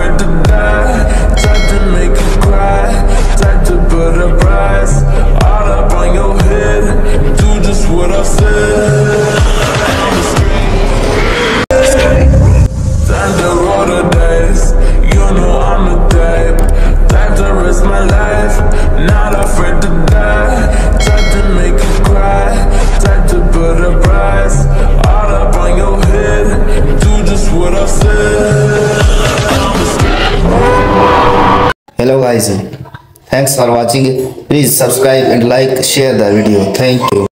afraid to die. Type to make you cry, type to put a price all up on your head. Do just what I said. Hello guys. Thanks for watching. Please subscribe and like share the video. Thank you